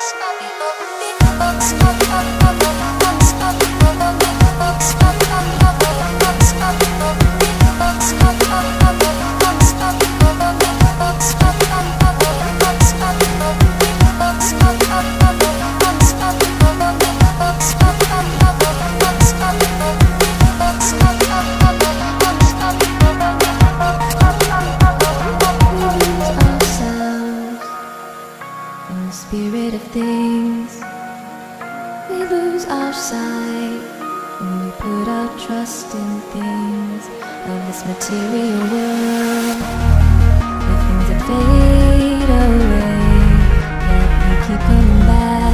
Stop, stop, stop, stop, stop, distant things of this material world. the things that fade away, yet we keep coming back.